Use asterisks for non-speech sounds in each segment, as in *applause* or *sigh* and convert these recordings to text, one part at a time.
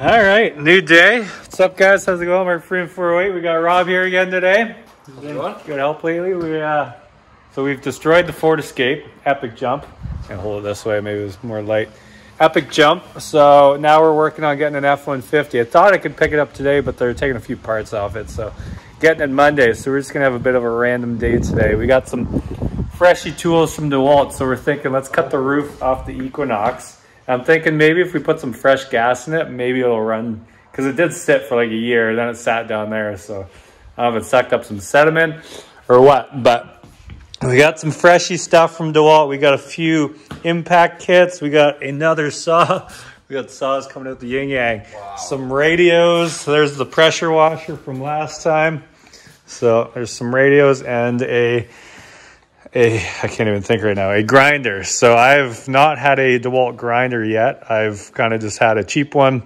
All right, new day. What's up, guys? How's it going? We're Freeman 408. We got Rob here again today. Good help lately. We uh, so we've destroyed the Ford Escape, epic jump. And hold it this way, maybe it was more light. Epic jump. So now we're working on getting an F-150. I thought I could pick it up today, but they're taking a few parts off it. So getting it Monday. So we're just gonna have a bit of a random day today. We got some freshy tools from DeWalt. So we're thinking, let's cut the roof off the Equinox. I'm thinking maybe if we put some fresh gas in it, maybe it'll run, because it did sit for like a year, then it sat down there. So I don't know if it sucked up some sediment or what, but we got some freshy stuff from DeWalt. We got a few impact kits. We got another saw. *laughs* We got saws coming out the yin yang. Wow. Some radios. There's the pressure washer from last time. So there's some radios and a a I can't even think right now a grinder. So I've not had a DeWalt grinder yet. I've kind of just had a cheap one,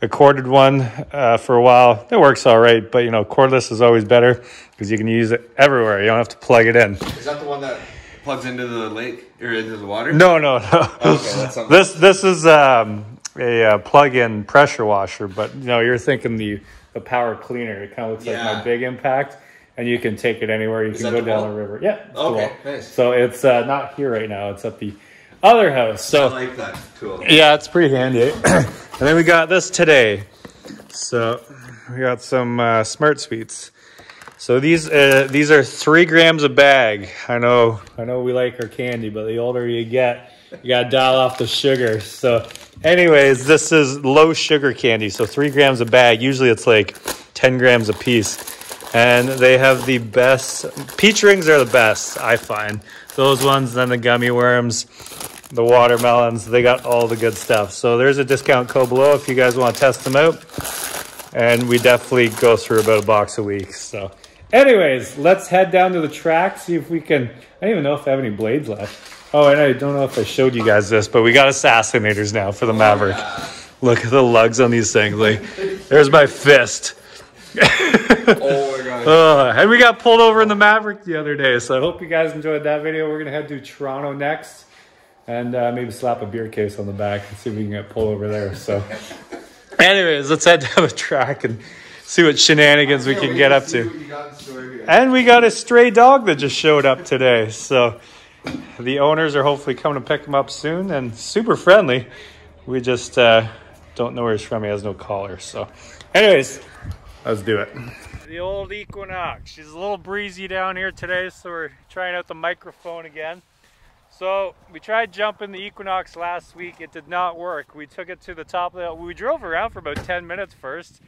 a corded one uh, for a while. It works all right, but you know cordless is always better because you can use it everywhere. You don't have to plug it in. Is that the one that plugs into the lake or into the water? No, no, no. Okay, *laughs* this this is um, a uh, plug-in pressure washer, but you know you're thinking the the power cleaner. It kind of looks yeah. like my big impact and you can take it anywhere. You Is can go down the river. Yeah. Okay. Nice. So it's uh, not here right now. It's at the other house. So I like that tool. Yeah, it's pretty handy. *clears throat* and then we got this today. So we got some uh, Smart Sweets. So these uh, these are three grams a bag. I know I know we like our candy, but the older you get, you gotta dial off the sugar. So, anyways, this is low sugar candy. So three grams a bag. Usually it's like ten grams a piece and they have the best peach rings are the best i find. Those ones then the gummy worms the watermelons they got all the good stuff. So there's a discount code below if you guys want to test them out. And we definitely go through about a box a week so. Anyways let's head down to the track see if we can i don't even know if i have any blades left. Oh and i don't know if i showed you guys this but we got assassinators now for the maverick. Look at the lugs on these things like there's my fist. *laughs* Oh. Uh, and we got pulled over in the Maverick the other day. So I hope you guys enjoyed that video. We're going to head to Toronto next and uh, maybe slap a beer case on the back and see if we can get pulled over there. So, *laughs* anyways, let's head down the track and see what shenanigans we can get up to. And we got a stray dog that just showed up today. So, the owners are hopefully coming to pick him up soon and super friendly. We just uh, don't know where he's from. He has no collar. So, anyways, Let's do it. The old Equinox. She's a little breezy down here today, so we're trying out the microphone again. So we tried jumping the Equinox last week. It did not work. We took it to the top of the hill. We drove around for about 10 minutes first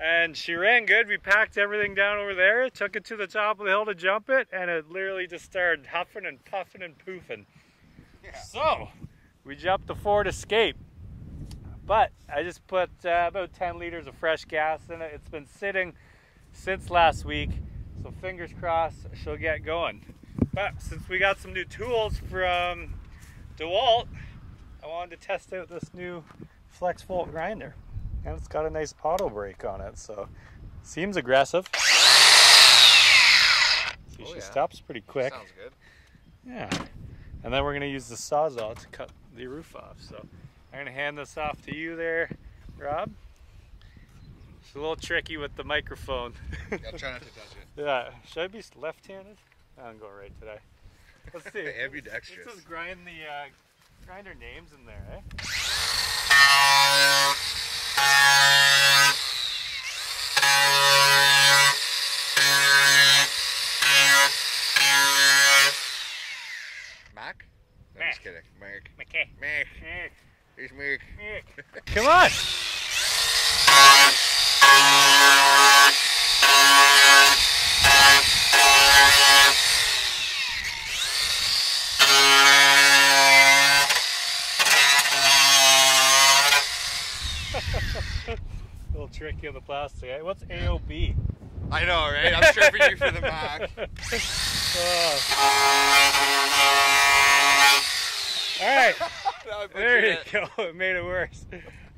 and she ran good. We packed everything down over there, took it to the top of the hill to jump it, and it literally just started huffing and puffing and poofing. Yeah. So we jumped the Ford Escape. But I just put uh, about 10 liters of fresh gas in it. It's been sitting since last week, so fingers crossed she'll get going. But since we got some new tools from DeWalt, I wanted to test out this new FlexVolt grinder. And it's got a nice auto brake on it, so seems aggressive. See, oh, she yeah. stops pretty quick. Sounds good. Yeah. And then we're gonna use the sawzall to cut the roof off. So I'm gonna hand this off to you there, Rob. It's a little tricky with the microphone. yeah, try not to touch it. Yeah, should I be left-handed? I'm going right today. Let's see. Ambidextrous. Let's just grind the uh, grind our names in there, eh? Mac? No, Mac. just kidding. Mac. Mac. Mac. Mac. Here's *laughs* Mick. Come on. A *laughs* little tricky on the plastic. Eh? What's AOB? I know, right? I'm stripping you for the Mac. oh. *laughs* All right. *laughs* there you go. It made it worse.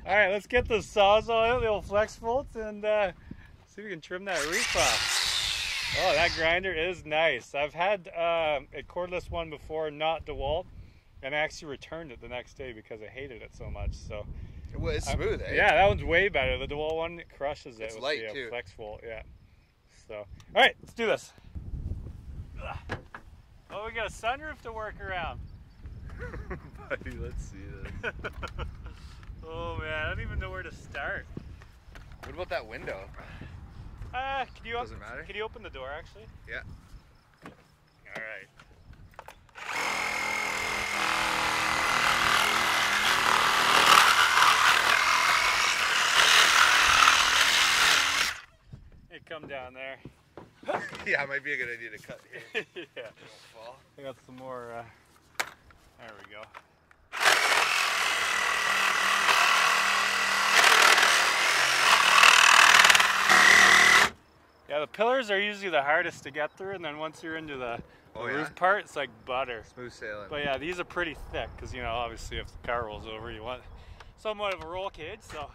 All right, let's get the sawzall out, the old FlexVolt, and uh, see if we can trim that roof off. Oh, that grinder is nice. I've had uh, a cordless one before, not DeWalt, and I actually returned it the next day because I hated it so much. So Well, it's smooth, eh? Yeah, that one's way better. The dual one it crushes it. It's with light, the, too. Flex volt, yeah. So, all right, let's do this. Oh, we got a sunroof to work around. *laughs* Buddy, let's see this. *laughs* oh man, I don't even know where to start. What about that window? Uh, can you Doesn't matter. Can you open the door actually? Yeah. All right. Hey, come down there. *laughs* yeah, it might be a good idea to cut here. *laughs* yeah. Don't fall. I got some more. Uh, there we go. Yeah, the pillars are usually the hardest to get through, and then once you're into the, the Oh, yeah? roof part, it's like butter. Smooth sailing. But yeah, these are pretty thick because you know, obviously, if the car rolls over, you want somewhat of a roll cage. So.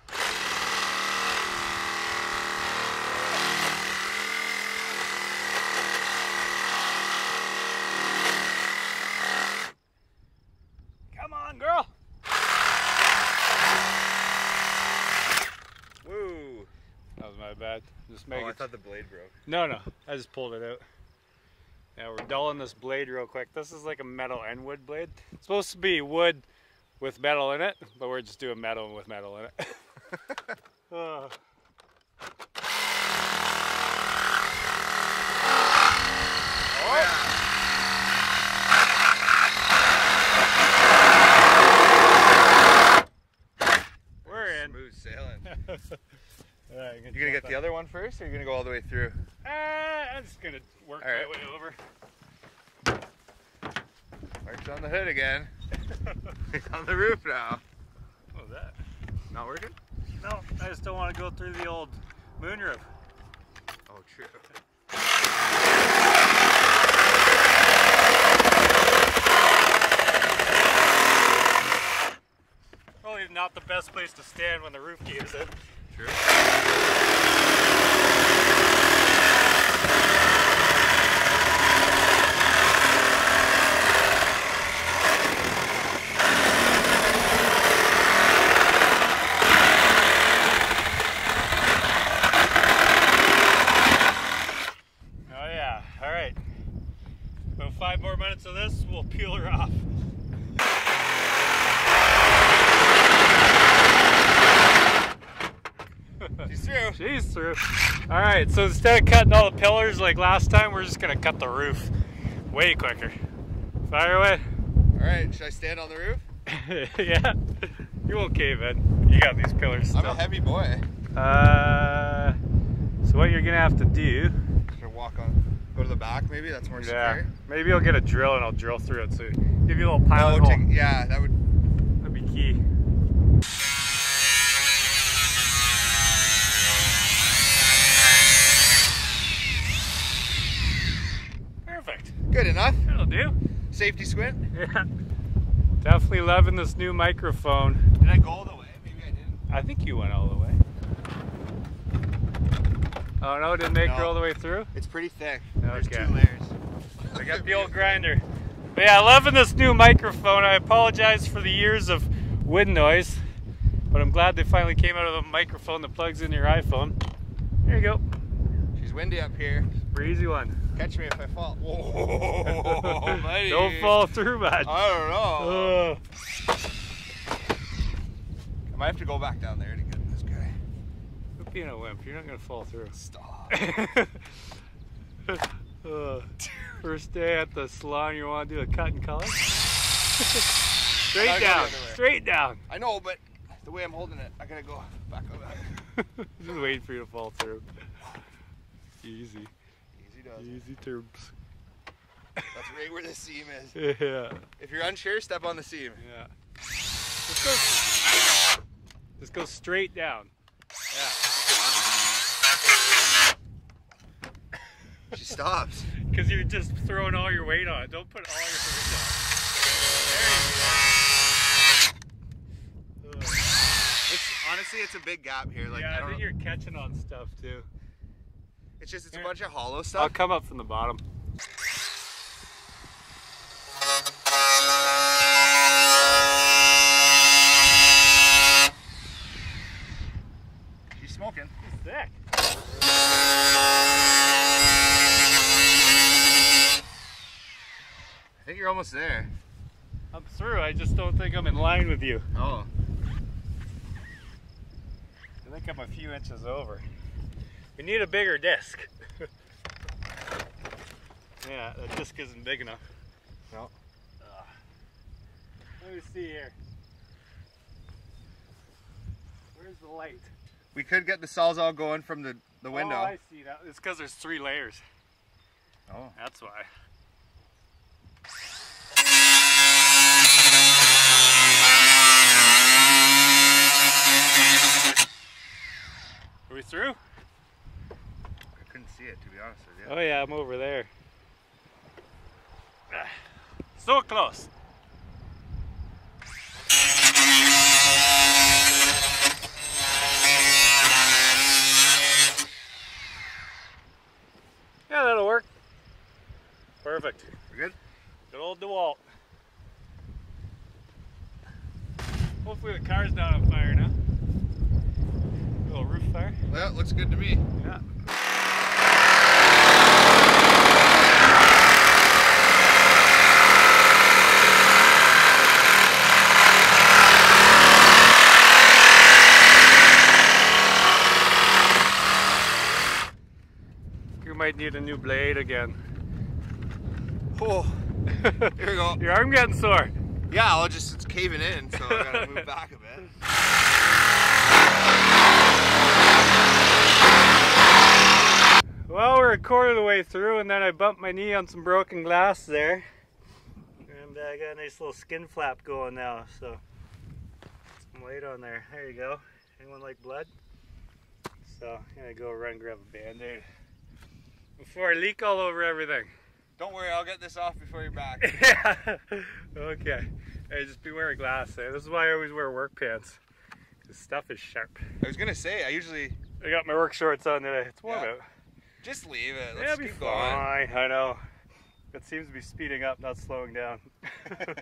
Come on, girl. Woo! That was my bad. Just Oh, make I thought the blade broke. No, no, I just pulled it out. Now we're dulling this blade real quick. This is like a metal and wood blade. It's supposed to be wood with metal in it, but we're just doing metal with metal in it. *laughs* *laughs* Ugh. We're in. Smooth sailing. Alright, You gonna get the other one first, or you're gonna go all the way through? Uh, I'm just gonna work All right. my way over. Mark's on the hood again. *laughs* He's on the roof now. What was that? Not working? No, I just don't want to go through the old moonroof. Oh, true. Probably not the best place to stand when the roof caves in. True. Oh yeah, all right. About five more minutes of this, we'll peel her off. She's through. She's through. All right, so instead of cutting all the pillars like last time, we're just gonna cut the roof way quicker. Fire away. All right, should I stand on the roof? *laughs* yeah, you won't cave in. You got these pillars still. I'm a heavy boy. Uh, so what you're gonna have to do, Should I walk on? Go to the back, maybe. That's more yeah, secure. maybe I'll get a drill and I'll drill through it. So give you a little pilot Oh, hole. take- yeah, that would. That'd be key. Good enough. That'll do. Safety squint. *laughs* Yeah. Definitely loving this new microphone. Did I go all the way? Maybe I didn't. I think you went all the way. Oh no, didn't make her No. all the way through? It's pretty thick. There's Okay. two layers. I got the old grinder. But yeah, loving this new microphone. I apologize for the years of wind noise, but I'm glad they finally came out of a microphone that plugs in your iPhone. There you go. She's windy up here. Breezy one. Catch me if I fall. *laughs* Whoa, buddy. Don't fall through, bud. I don't know. Uh, I might have to go back down there to get this guy. quit being a wimp. You're not gonna fall through. Stop. *laughs* Uh, first day at the salon, you want to do a cut and color? *laughs* Straight Gotta go the down. Straight down. I know, but the way I'm holding it, I gotta go back on that. Just waiting for you to fall through. *sighs* Easy. Easy does. Easy terms. That's right where the seam is. *laughs* Yeah. If you're unsure, step on the seam. Yeah. Just go. Just go straight down. Yeah. She stops. Because you're just throwing all your weight on it. Don't put all your weight on it. There you go. Ugh. It's honestly, it's a big gap here. Like yeah, I I think you're catching on stuff too. It's just it's a bunch of hollow stuff. I'll come up from the bottom. She's smoking. She's sick. I think you're almost there. I'm through. I just don't think I'm in line with you. Oh. I think I'm a few inches over. We need a bigger disc. *laughs* yeah, the disc isn't big enough. No. Ugh. Let me see here. Where's the light? We could get the sawzall going from the, the window. Oh, I see that. It's because there's three layers. Oh. That's why. Are we through? I couldn't see it to be honest with you. Oh yeah, I'm over there. *sighs* So close. Yeah, that'll work. Perfect. We're good? Good old DeWalt. Hopefully the car's not on fire now. A little roof fire. Well, it looks good to me. Yeah. You might need a new blade again. Oh. Here we go. *laughs* Your arm getting sore. Yeah, well, just it's caving in, so I gotta move back a bit. Well, we're a quarter of the way through, and then I bumped my knee on some broken glass there. And I got a nice little skin flap going now, so some weight on there. There you go. Anyone like blood? So I'm gonna go run grab a band-aid before I leak all over everything. Don't worry, I'll get this off before you're back. *laughs* yeah. Okay. Hey, just be wearing glass. Eh? This is why I always wear work pants. This stuff is sharp. I was gonna say, I usually I got my work shorts on today. It's warm Yeah. out. just leave it. Yeah, Let's be keep going. fine. I know. It seems to be speeding up, not slowing down. *laughs*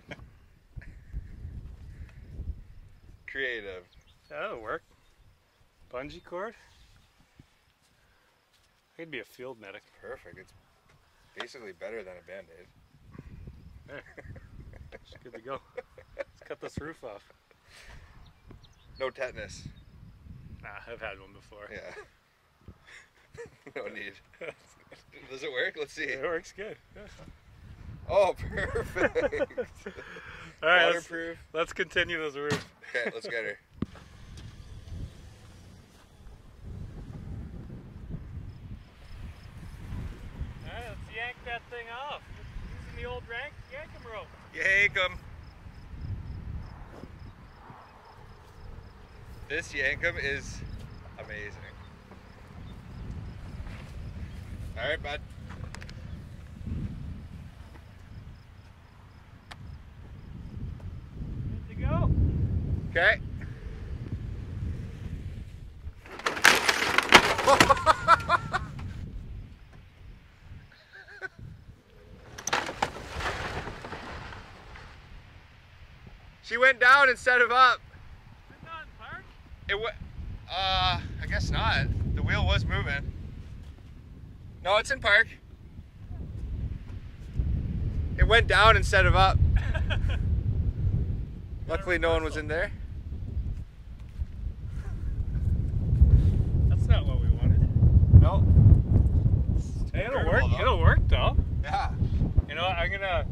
Creative. That'll work. Bungee cord. Be a field medic. Perfect. It's basically better than a band-aid. It's *laughs* good to go. Let's cut this roof off. No tetanus. Nah, I've had one before. Yeah. *laughs* no need. *laughs* Does it work? Let's see. It works good. Yeah. Oh, perfect. All right, let's, let's continue this roof. Okay, let's get her. All right, let's yank that thing off. Using the old rank yankum rope. Yankum. This Yankum is amazing. All right, bud. Good to go. Okay. she went down instead of up. Is it not park? It wa uh, I guess not. The wheel was moving. No, it's in park. It went down instead of up. *laughs* Luckily, no one was in there. That's not what we wanted. No. Hey, it'll work. though. It'll work though. Yeah. You know, what, I'm gonna.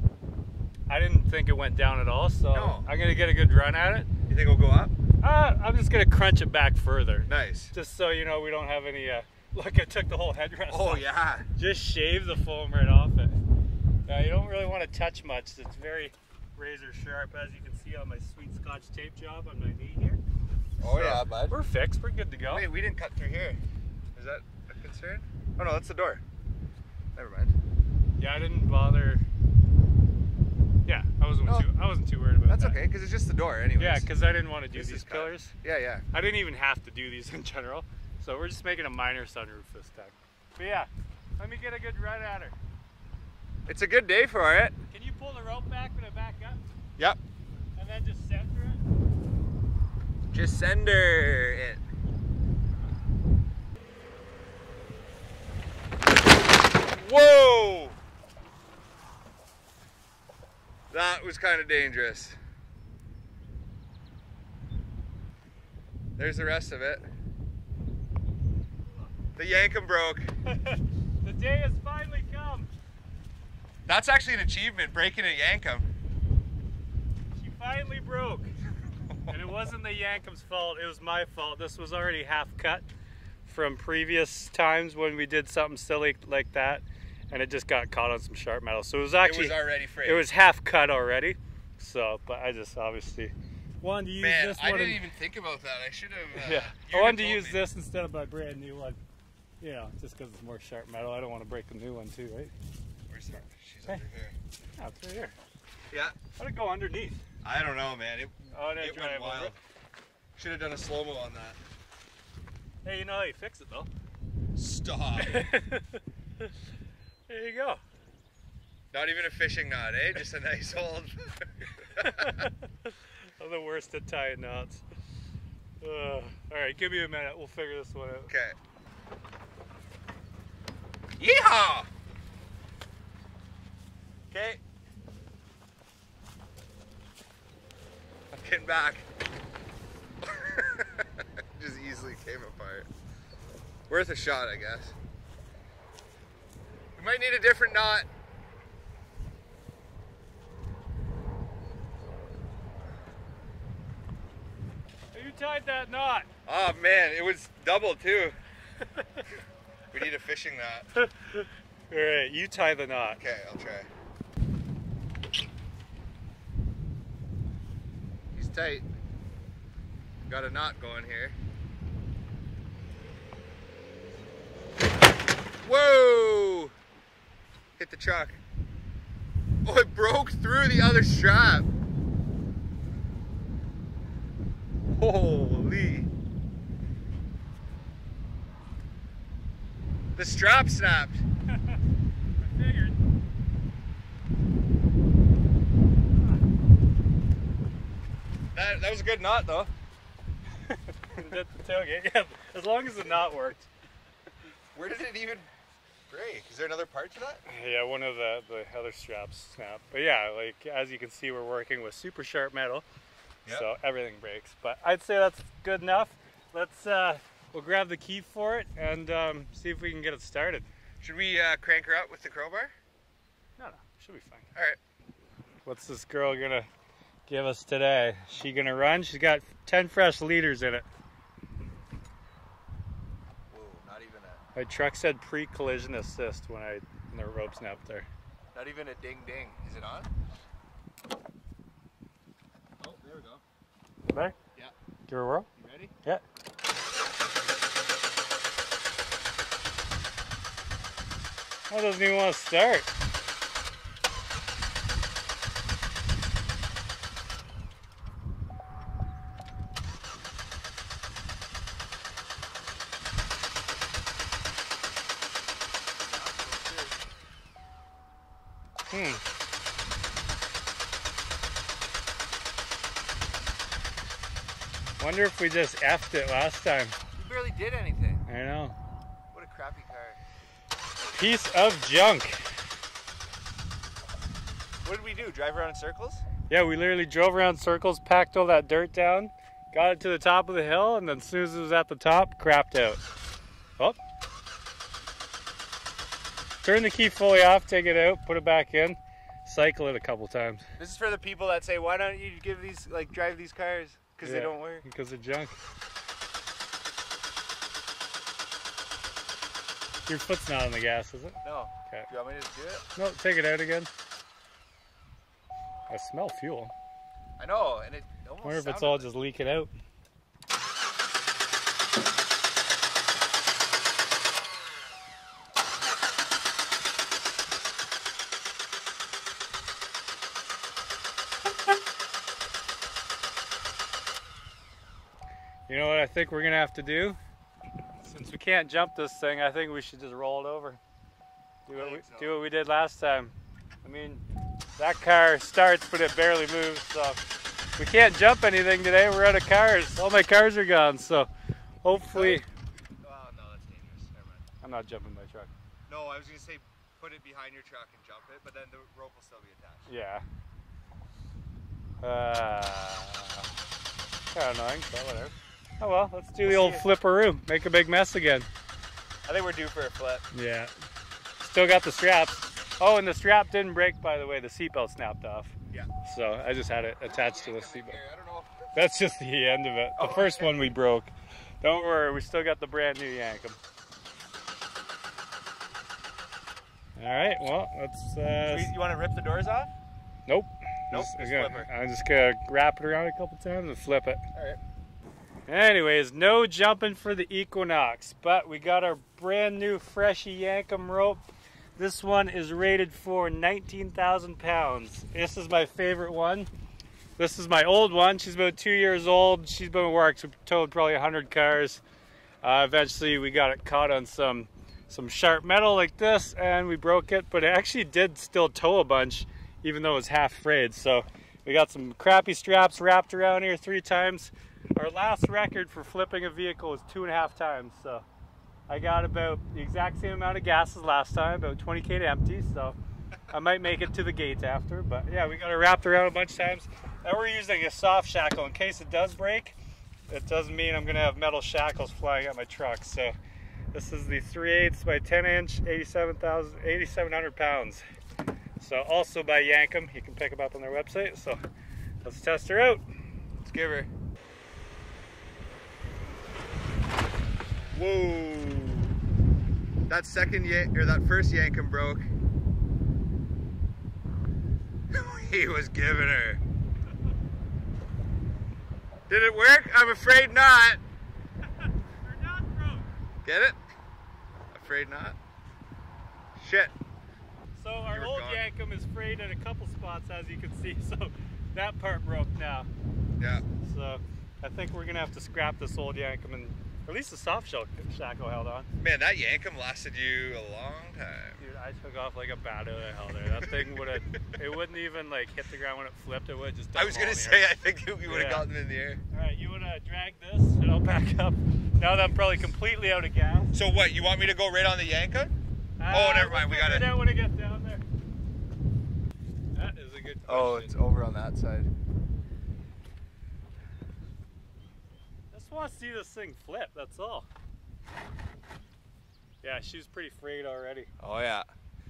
I didn't think it went down at all, so No. I'm gonna get a good run at it. You think it'll go up? Uh, I'm just gonna crunch it back further, Nice. just so you know we don't have any. Uh, *laughs* look, I took the whole headrest. Off. Oh off. yeah. Just shave the foam right off it. Yeah, you don't really want to touch much. It's very razor sharp, as you can see on my sweet Scotch tape job on my knee here. Oh So, yeah, bud. We're fixed. We're good to go. Wait, we didn't cut through here. Is that a concern? Oh no, that's the door. Never mind. Yeah, I didn't bother. Yeah, I wasn't oh. too I wasn't too worried about That's that. okay, because it's just the door anyway. Yeah, because I didn't want to do this these pillars. Cut. Yeah, yeah. I didn't even have to do these *laughs* in general. So we're just making a minor sunroof this time. But yeah, let me get a good run at her. It's a good day for it. Can you pull the rope back when the back up? Yep. And then just send her it? Just send her it. Whoa! That was kind of dangerous. There's the rest of it. The Yankum broke. *laughs* the day has finally come. That's actually an achievement, breaking a Yankum. She finally broke. *laughs* and it wasn't the Yankum's fault, it was my fault. This was already half cut from previous times when we did something silly like that and it just got caught on some sharp metal. So it was actually it was already frayed. It was half cut already. So, but I just obviously wanted to use Man, this I didn't and- even think about that. I should have. Uh, yeah, I wanted to use me. this instead of my brand new one. You know, just because it's more sharp metal. I don't want to break a new one too, right? Where's the, she's Hey. under here. Oh, it's right here. Yeah. How'd it go underneath? I don't know, man. It, Oh, no, it went wild. it. Should have done a slow mo on that. Hey, you know how you fix it though. Stop. *laughs* there you go. Not even a fishing knot, eh? Just a nice old. *laughs* I'm the worst at tying knots. Uh, all right, give me a minute. We'll figure this one out. okay. Yeehaw! Okay. I'm getting back. *laughs* Just easily came apart. Worth a shot, I guess. We might need a different knot. You tied that knot. Oh man, it was double too. *laughs* we need a fishing knot. *laughs* All right, you tie the knot. Okay, I'll try. He's tight. Got a knot going here. Whoa! Hit the truck. Oh, it broke through the other strap. Holy. The strap snapped. *laughs* I figured. That, that was a good knot though. *laughs* The tailgate. Yeah, as long as the knot worked. Where did it even break? Is there another part to that? Yeah, one of the, the other straps snapped. But yeah, like as you can see, we're working with super sharp metal, Yep. so everything breaks. But I'd say that's good enough. Let's uh, we'll grab the key for it and um, see if we can get it started. Should we uh, crank her up with the crowbar? No, no, she'll be fine. All right. What's this girl gonna give us today? She gonna run? She's got 10 fresh liters in it. Whoa, not even a My truck said pre-collision assist when I when the rope snapped there. not even a ding ding. Is it on? Oh, there we go. There? Yeah. Give her a whirl. You ready? Yeah. That doesn't even want to start. Hmm. Wonder if we just effed it last time. You barely did anything. I know. What a crappy car. Piece of junk. What did we do? Drive around in circles? Yeah, we literally drove around circles, packed all that dirt down, got it to the top of the hill, and then as soon as it was at the top, crapped out. Oh. Turn the key fully off, take it out, put it back in, cycle it a couple times. This is for the people that say, why don't you give these, like, drive these cars? Because Yeah. they don't work. Because of junk. Your foot's not on the gas, is it? No. Okay. Do you want me to do it? No, take it out again. I smell fuel. I know, and it almost wonder if it's all just leaking out. Think we're gonna have to do? Since we can't jump this thing, I think we should just roll it over. Do what we, so. do what we did last time. I mean, that car starts, but it barely moves, so we can't jump anything today. We're out of cars. All my cars are gone, so hopefully Oh, no, that's dangerous. Never mind. I'm not jumping my truck. No, I was going to say, put it behind your truck and jump it, but then the rope will still be attached. Yeah. Uh, kind of annoying, but whatever. Oh well, let's do the old flipperoo. Make a big mess again. I think we're due for a flip. Yeah. Still got the straps. Oh, and the strap didn't break, by the way. The seatbelt snapped off. Yeah. So I just had it attached to the seatbelt. Here, I don't know. That's just the end of it. The Oh, first okay. one we broke. Don't worry, we still got the brand new Yankum. All right, well, let's. Uh, You want to rip the doors off? nope. Nope, Just- just gonna-. I'm just gonna wrap it around a couple times and flip it. All right. Anyways, no jumping for the Equinox, but we got our brand new Freshie Yankum rope. This one is rated for 19,000 pounds. This is my favorite one. This is my old one. She's about two years old. She's been worked, towed probably 100 cars. Uh, eventually, we got it caught on some some sharp metal like this, and we broke it. But it actually did still tow a bunch, even though it was half frayed. So we got some crappy straps wrapped around here three times. Our last record for flipping a vehicle was two and a half times. So I got about the exact same amount of gas as last time, about 20k to empty. So I might make it to the gates after. But yeah, we got it wrapped around a bunch of times. And we're using a soft shackle in case it does break. It doesn't mean I'm gonna have metal shackles flying at my truck. So this is the 3 8 by 10 inch, 87,000, 8,700 pounds. So also by Yankum, you can pick them up on their website. So let's test her out. Let's give her. Whoa. That second yank or that first yankum broke. *laughs* he was giving her. Did it work? I'm afraid not. Get it? Afraid not. Shit. So our old gone. Yankum is frayed in a couple spots, as you can see. *laughs* So that part broke now. Yeah. So I think we're gonna have to scrap this old Yankum and at least the soft shell shackle held on. Man, that yankum lasted you a long time. Dude, I took off like a bat out of hell there. That thing would have, *laughs* it wouldn't even like hit the ground when it flipped. It would just. I was gonna say, I think we would have Yeah. gotten in the air. All right, you wanna drag this and I'll back up. Now that I'm probably completely out of gas. So what? You want me to go right on the yankum? Uh, oh, never mind, we got gotta- it out when I get down there. That is a good. Oh, it's over on that side. Just want to see this thing flip. That's all. Yeah, she's pretty afraid already. Oh yeah.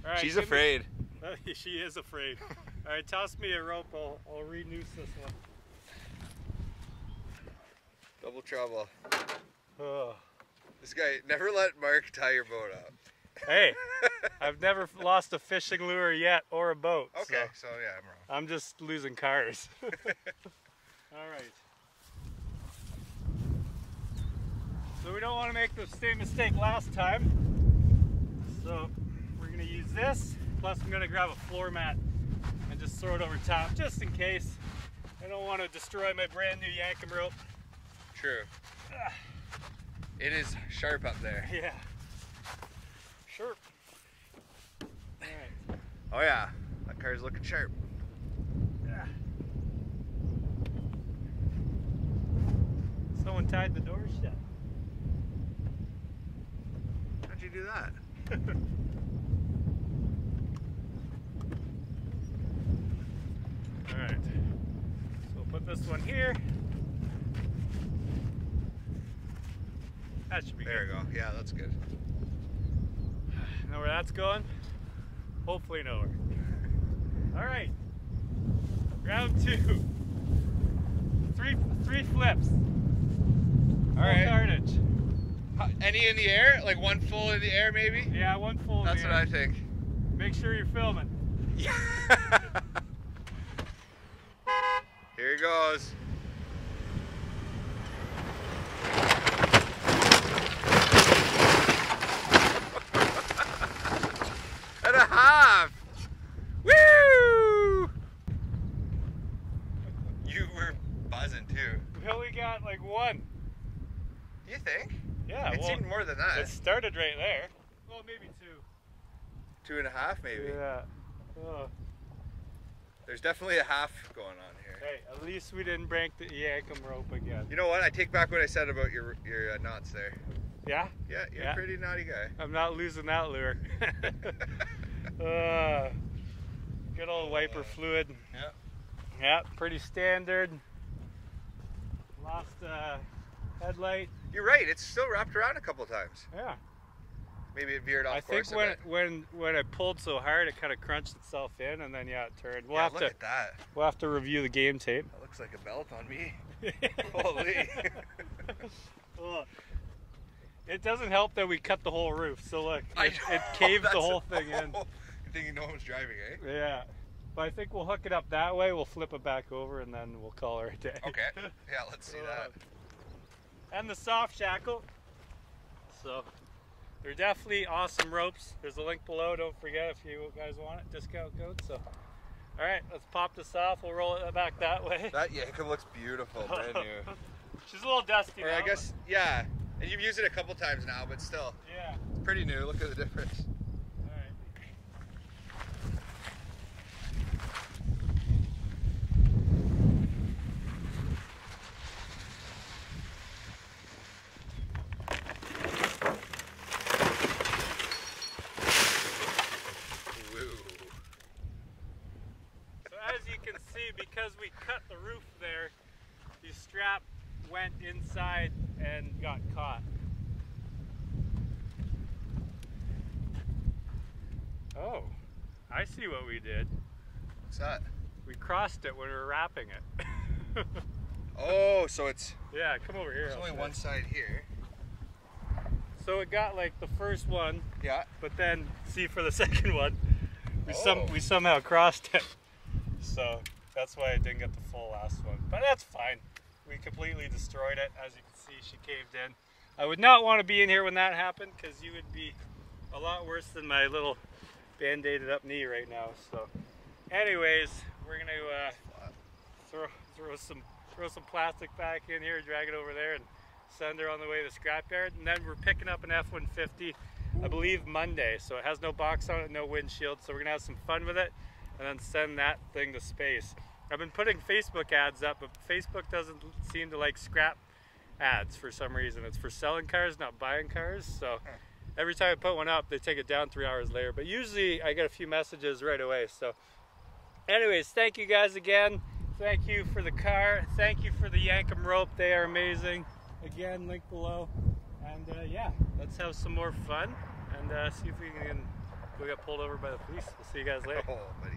All right, She's give me- afraid. *laughs* she is afraid. All right, toss me a rope. I'll, I'll re-noose this one. Double trouble. Ugh. This guy never let Mark tie your boat up. Hey, *laughs* I've never lost a fishing lure yet or a boat. so Okay, so yeah, I'm wrong. I'm just losing cars. *laughs* All right. So we don't want to make the same mistake last time. So we're gonna use this. Plus I'm gonna grab a floor mat and just throw it over top just in case. I don't want to destroy my brand new Yankum rope. True. Ah. It is sharp up there. *laughs* Yeah. Sure. All right. Oh yeah, that car's looking sharp. Yeah. Someone tied the door shut. How'd you do that? *laughs* All right. So we'll put this one here. That should be There good. we go. Yeah, that's good. *sighs* Know where that's going? Hopefully nowhere. All right. Round two. Three three flips. All Full right. carnage. Any in the air? Like one full in the air, maybe? Yeah, one full. That's what I think. Make sure you're filming. Yeah. *laughs* Here he goes. *laughs* and a half. Woo! You were buzzing too. We only got like one. Do you think? Yeah, it well, seemed more than that. it started right there. Well, maybe two. Two and a half, maybe. Yeah. Oh. There's definitely a half going on here. Hey, at least we didn't break the Yankum rope again. You know what? I take back what I said about your your uh, knots there. Yeah? Yeah, you're Yeah. a pretty naughty guy. *laughs* I'm not losing that lure. *laughs* *laughs* Uh, good old wiper fluid. Yeah. Yeah, pretty standard. Lost uh, headlight. You're right. It's still wrapped around a couple times. Yeah. Maybe it veered off I think course a when bit. when when it pulled so hard, it kind of crunched itself in, and then yeah, it turned. We'll yeah, have look to at that. we'll have to review the game tape. That looks like a belt on me. *laughs* Holy. *laughs* It doesn't help that we cut the whole roof. So look, it, it know, caved the whole thing in. *laughs* Good thing no one's driving, eh? Yeah. But I think we'll hook it up that way. We'll flip it back over, and then we'll call her a day. Okay. Yeah, let's see that. And the soft shackle. So they're definitely awesome ropes. There's a link below. Don't forget if you guys want it, discount code. So, all right, let's pop this off. We'll roll it back that way. That Yankum looks beautiful, brand *laughs* new. She's a little dusty. Or I now, guess, yeah. And you've used it a couple times now, but still, Yeah. it's pretty new. Look at the difference. All right. Woo. So as you can see, because we cut the roof there, the strap went inside and got caught. Oh, I see what we did. What's that? We crossed it when we were wrapping it. *laughs* Oh, so it's, yeah, come over here. there's only one side here. So it got like the first one, Yeah. but then see for the *laughs* second one, we some Oh. we somehow crossed it. So that's why I didn't get the full last one. But that's fine. We completely destroyed it. As you can see, she caved in. I would not want to be in here when that happened because you would be a lot worse than my little band-aided up knee right now. So, anyways, we're gonna uh, throw throw some throw some plastic back in here, drag it over there, and send her on the way to the scrapyard. And then we're picking up an F-150, I believe Monday. So it has no box on it, no windshield. So we're gonna have some fun with it, and then send that thing to space. I've been putting Facebook ads up, but Facebook doesn't seem to like scrap ads for some reason. It's for selling cars, not buying cars. So every time I put one up, they take it down three hours later. But usually I get a few messages right away. So, anyways, thank you guys again. Thank you for the car. Thank you for the Yankum rope. They are amazing. Again, link below. And uh, yeah, let's have some more fun and uh, see if we can go get pulled over by the police. We'll see you guys later. *laughs* Oh, buddy.